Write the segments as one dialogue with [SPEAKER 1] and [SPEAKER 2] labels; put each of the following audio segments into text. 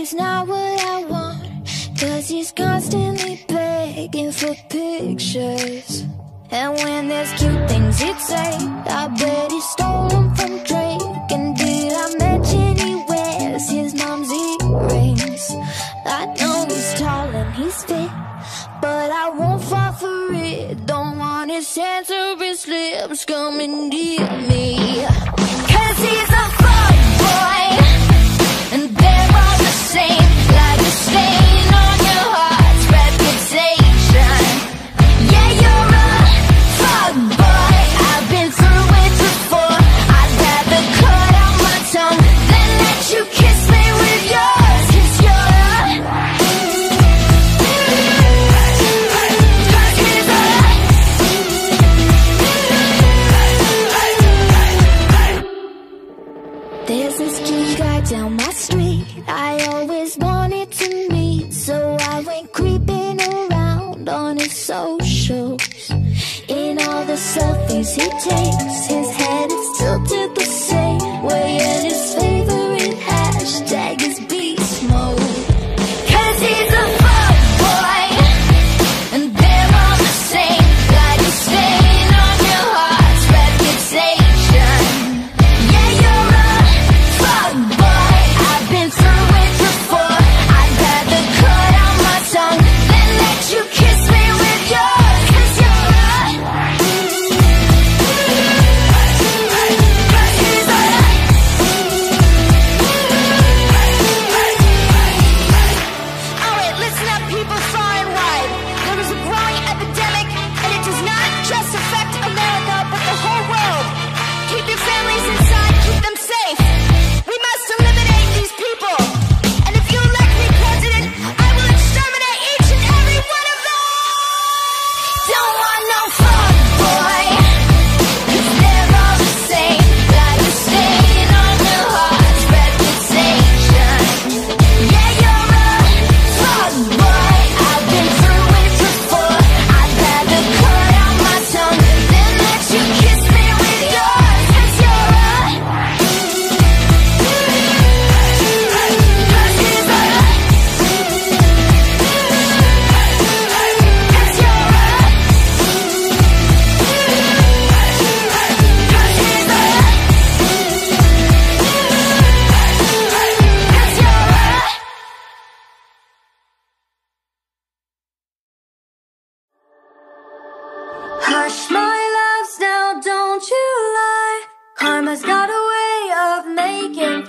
[SPEAKER 1] is not what I want Cause he's constantly begging for pictures. And when there's cute things he'd say I bet he stole them from Drake. And did I mention he wears his mom's earrings? I know he's tall and he's fit But I won't fall for it. Don't want his hands or his lips coming near me. Cause he's a
[SPEAKER 2] stay.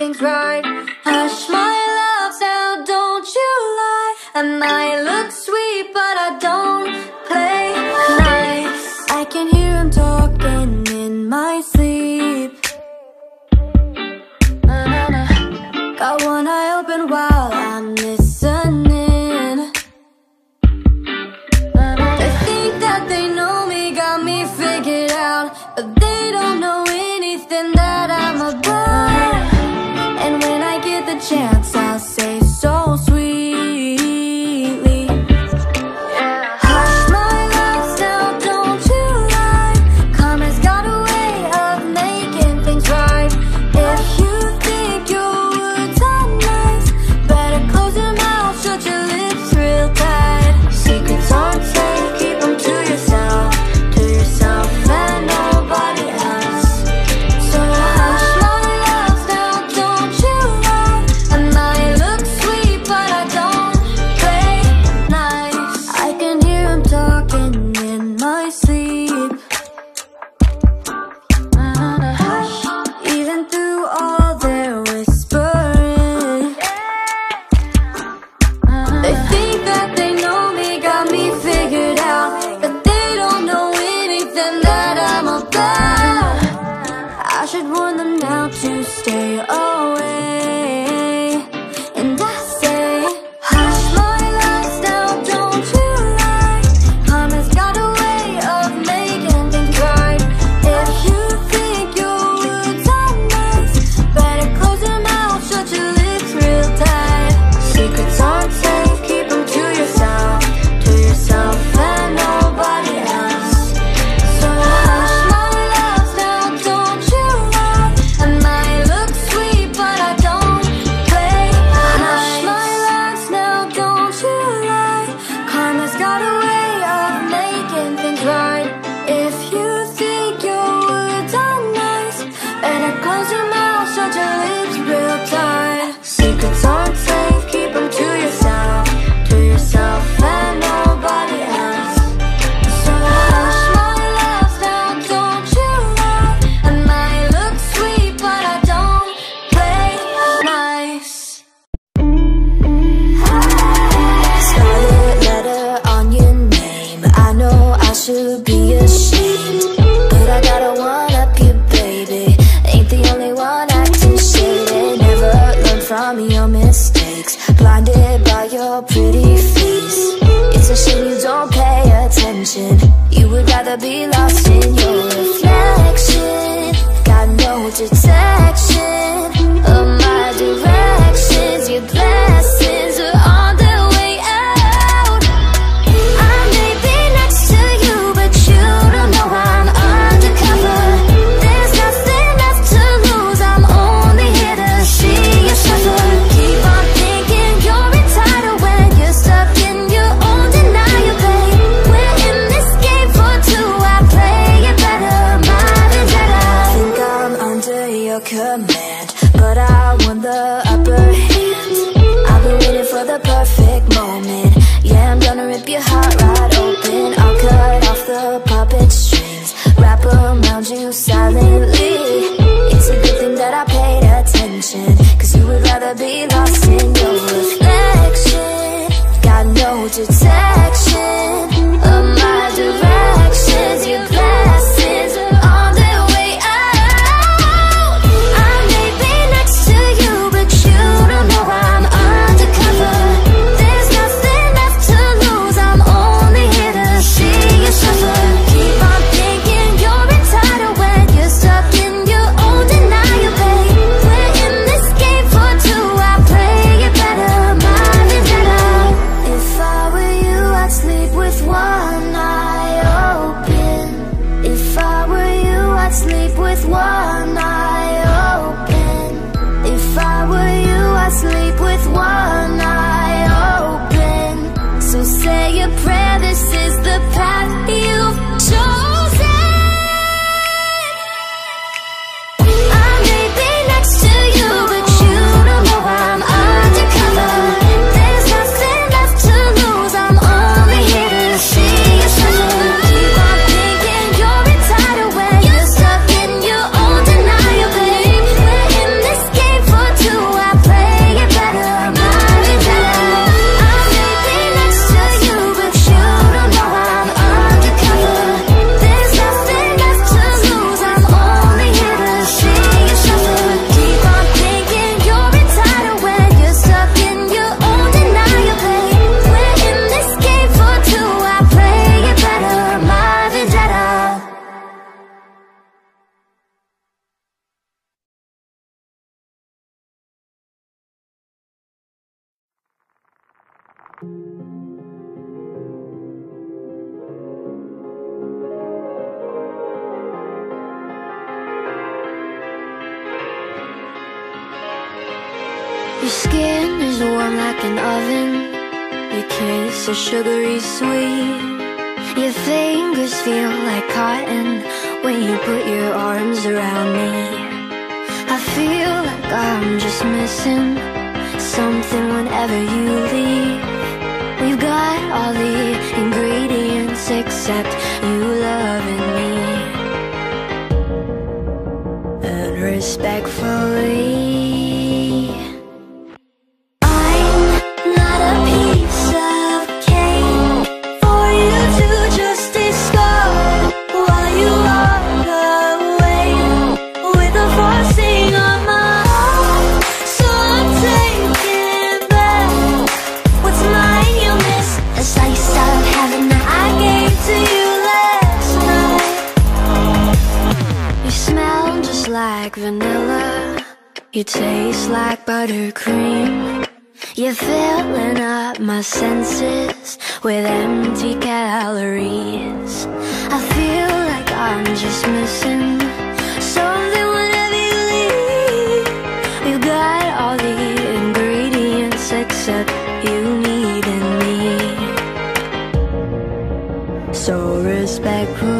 [SPEAKER 2] everything's right. chance. you don't pay attention. You would rather be lost in your reflection. Got no detection of my direction. Your skin is warm like an oven. Your kiss is sugary sweet. Your fingers feel like cotton When you put your arms around me. I feel like I'm just missing Something whenever you leave. We've got all the ingredients except you loving me. And respectfully. smell just like vanilla. You taste like buttercream. You're filling up my senses With empty calories. I feel like I'm just missing Something whenever you leave. You've got all the ingredients Except you need in me. So
[SPEAKER 3] respectful.